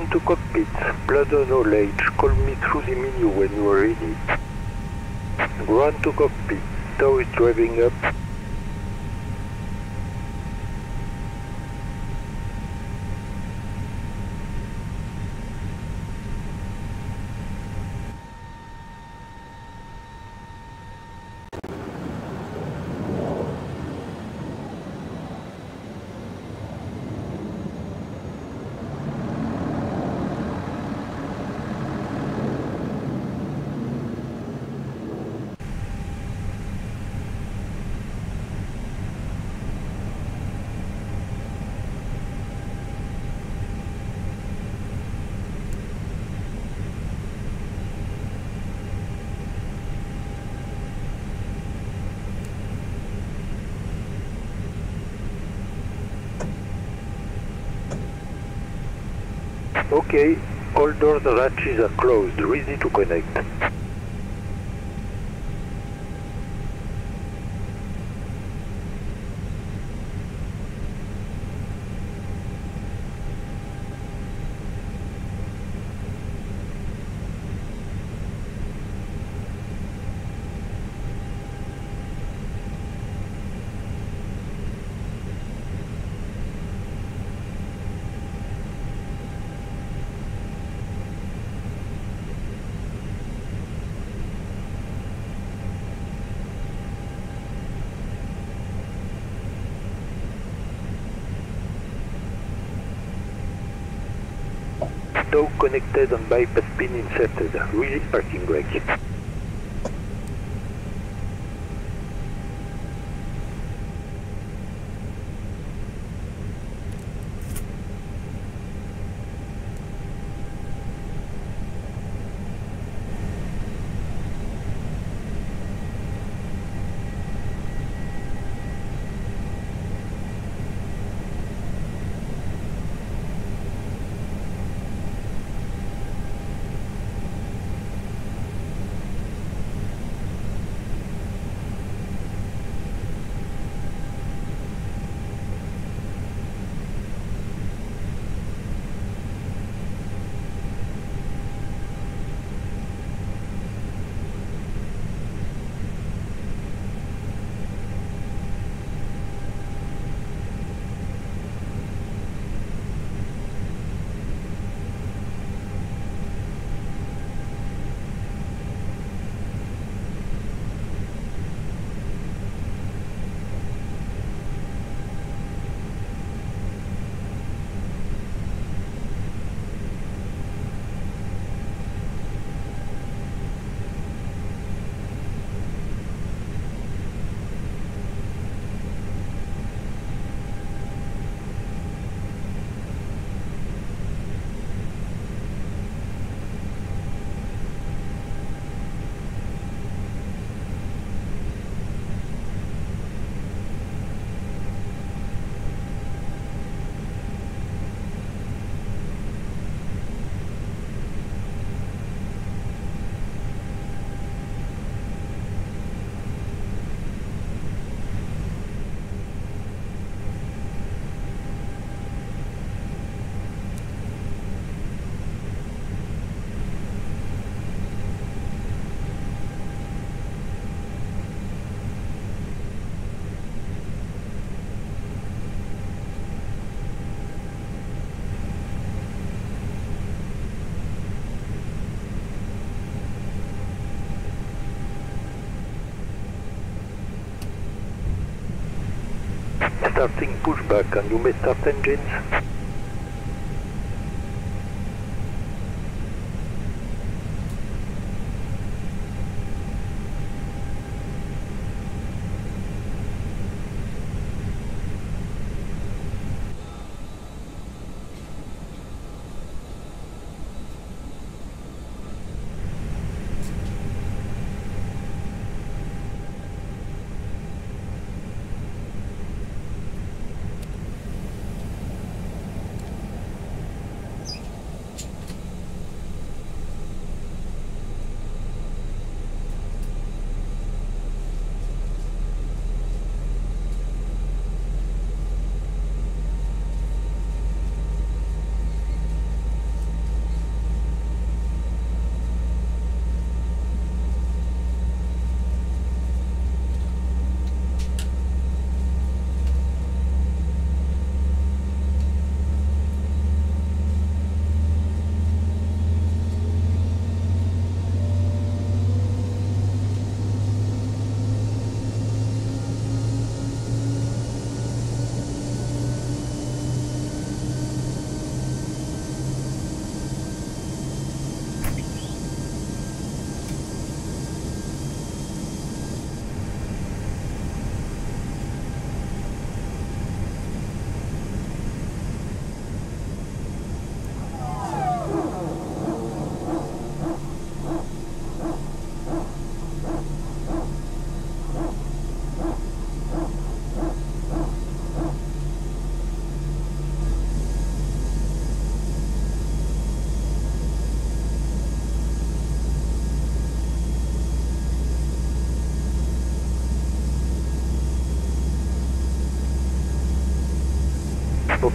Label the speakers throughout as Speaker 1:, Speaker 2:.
Speaker 1: ground to cockpit. Blood on knowledge. Call me through the menu when you are ready. Ground to cockpit. Tow is driving up. Okay, all doors and hatches are closed, ready to connect. Connected and bypass pin inserted. Release parking brake. Starting pushback and you may start engines.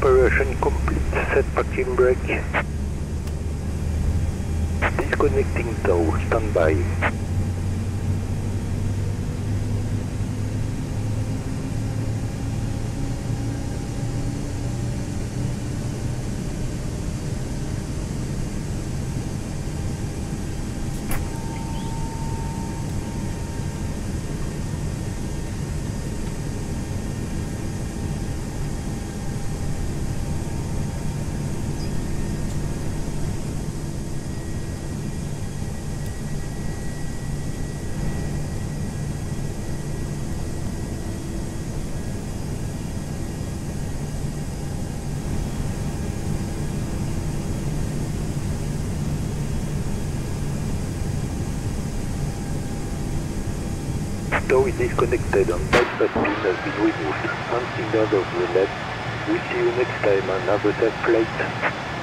Speaker 1: Operation complete. Set parking brake. Disconnecting tow. Stand Tow is disconnected and bypass pin has been removed. One signal of the left. We'll see you next time a safe flight.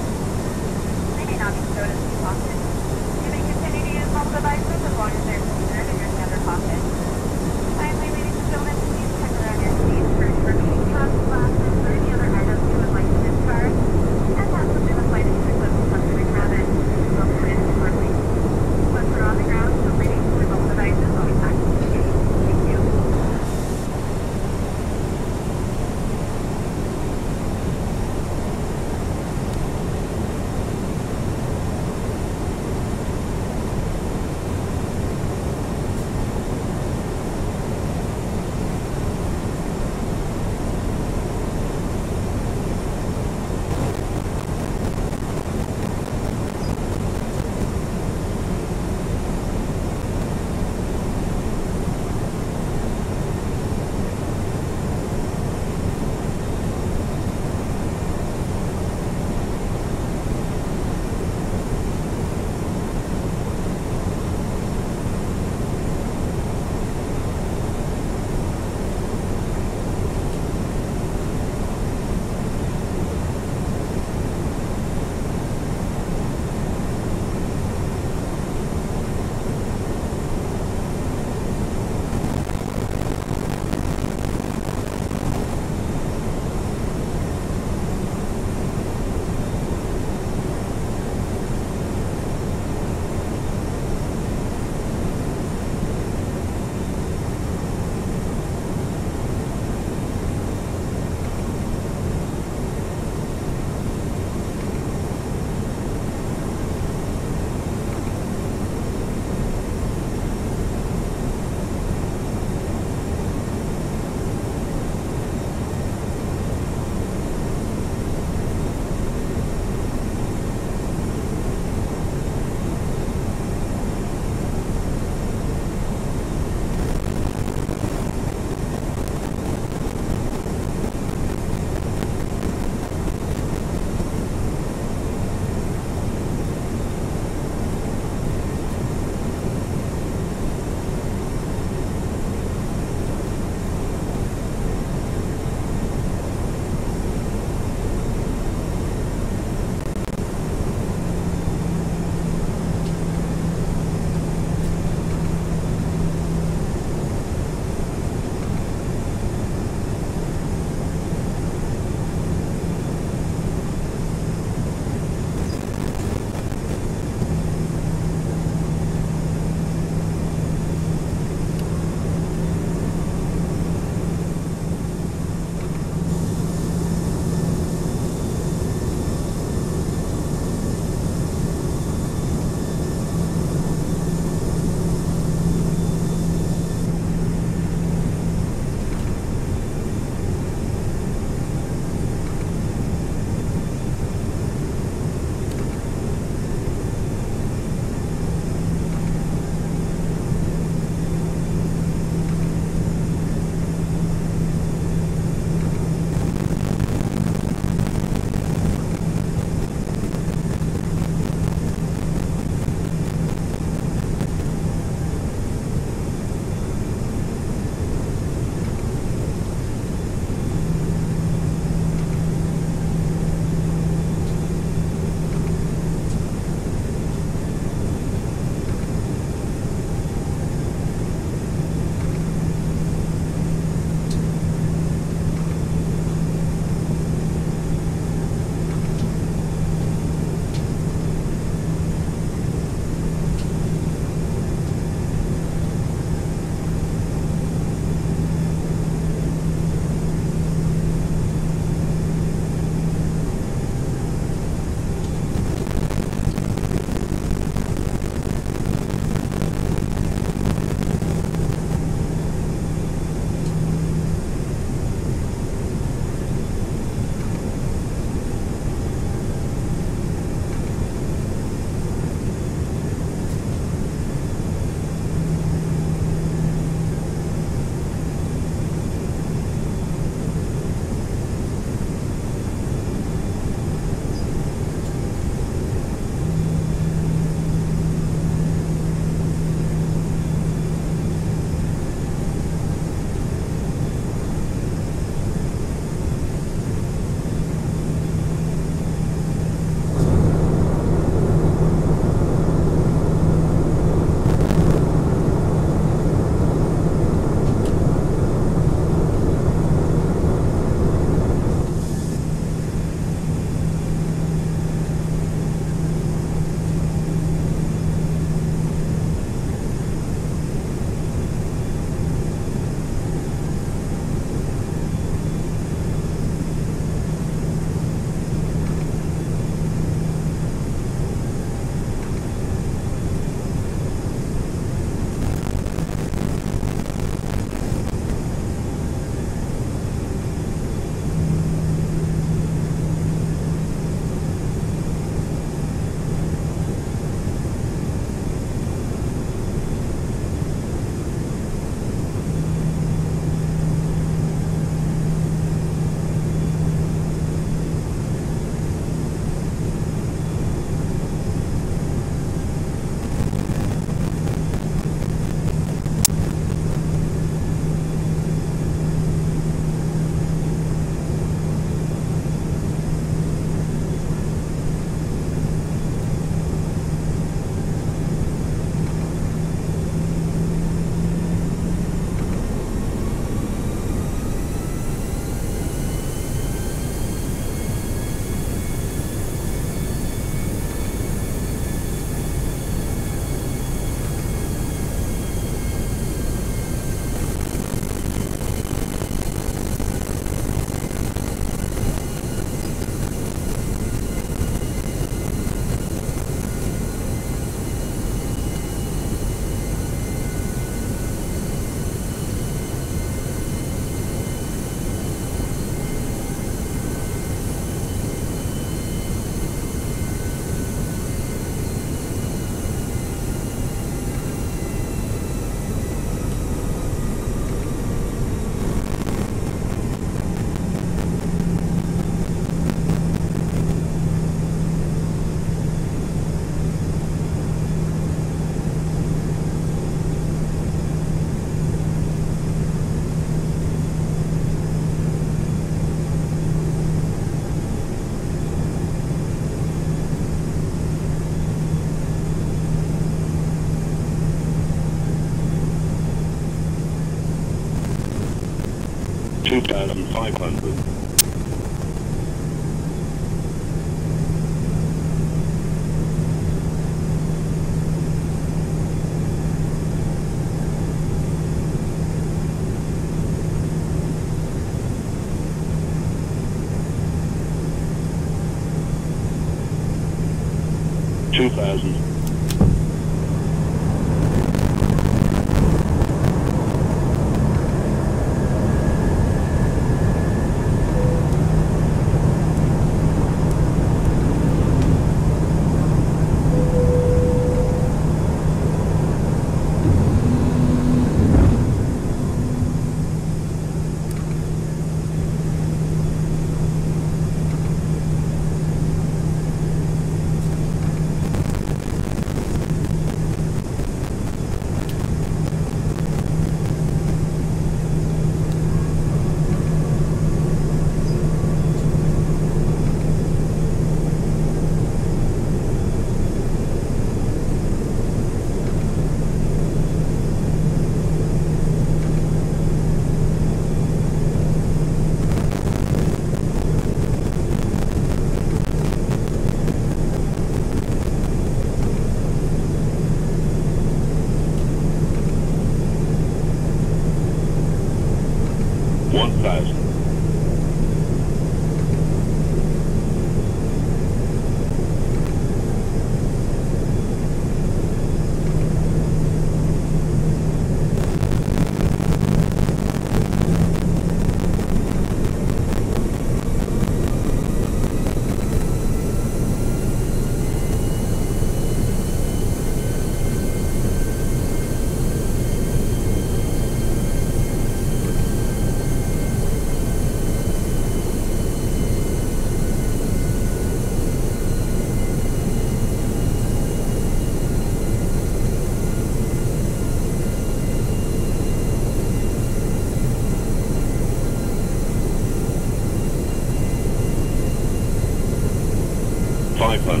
Speaker 2: Five hundred.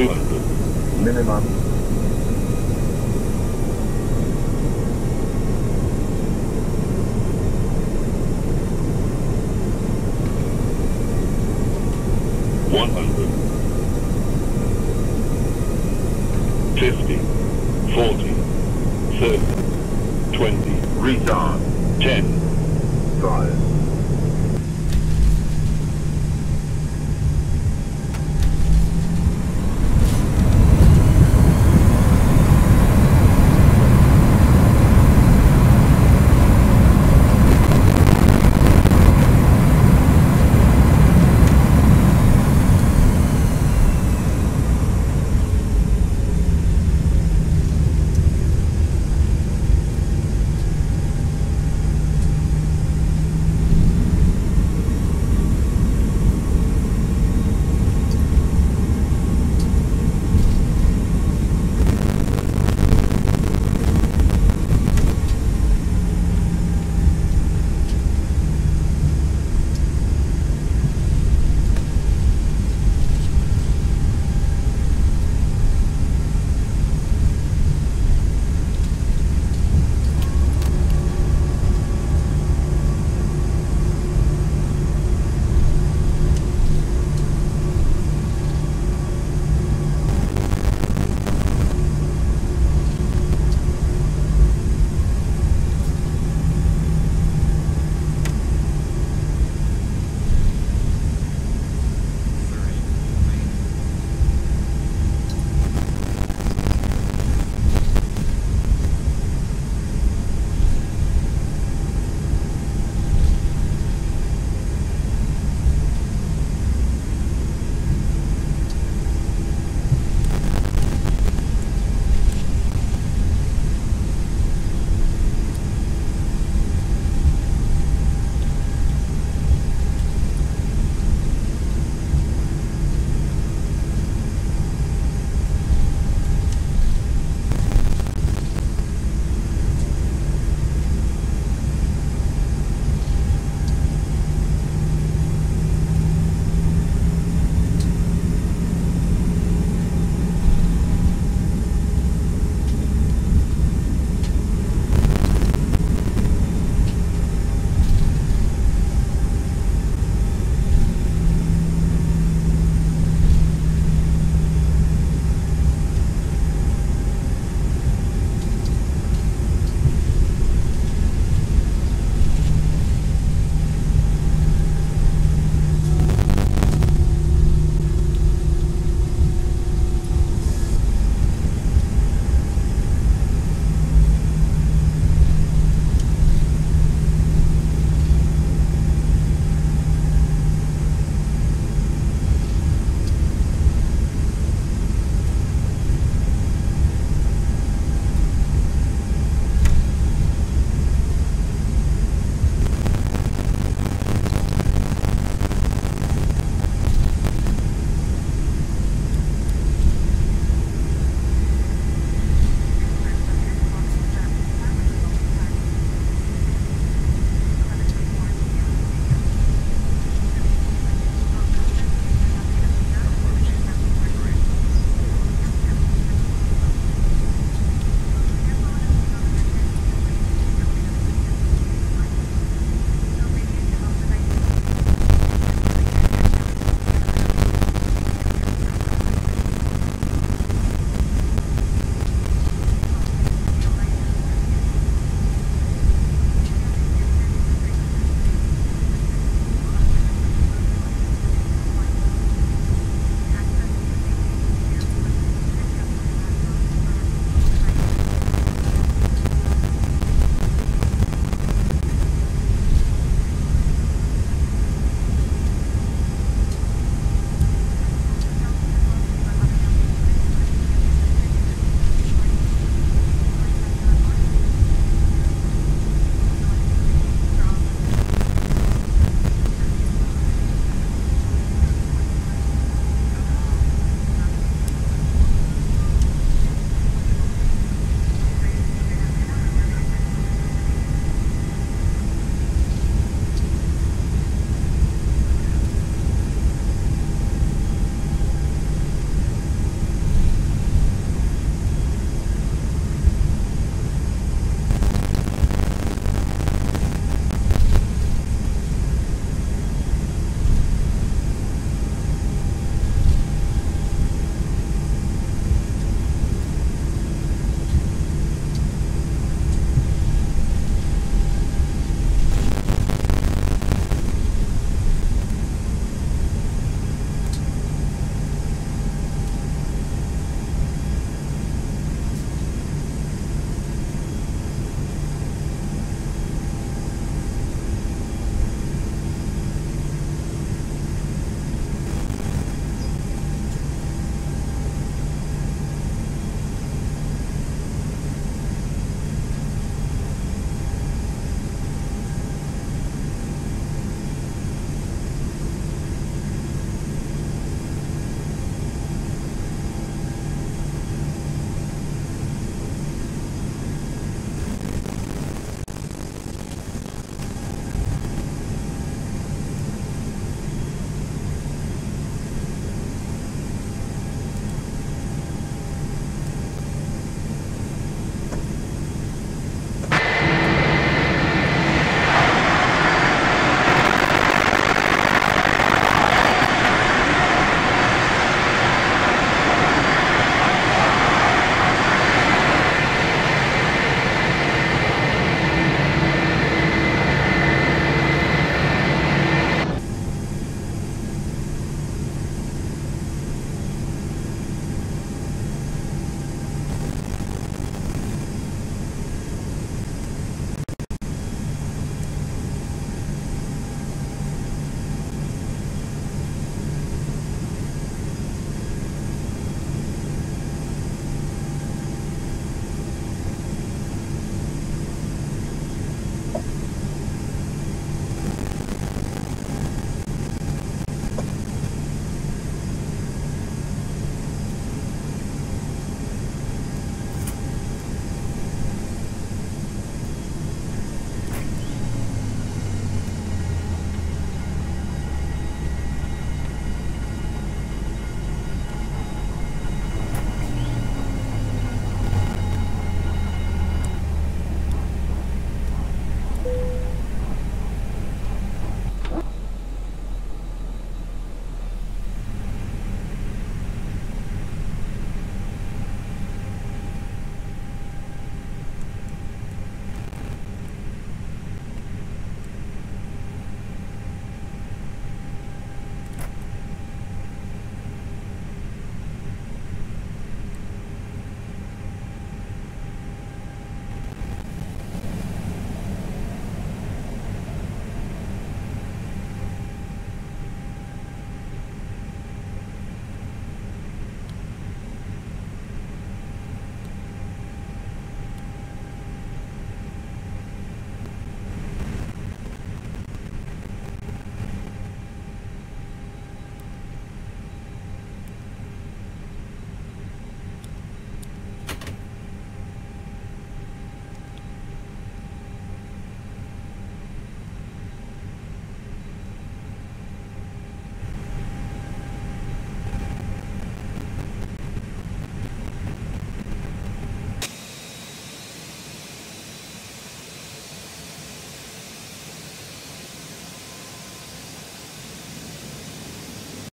Speaker 3: Minimum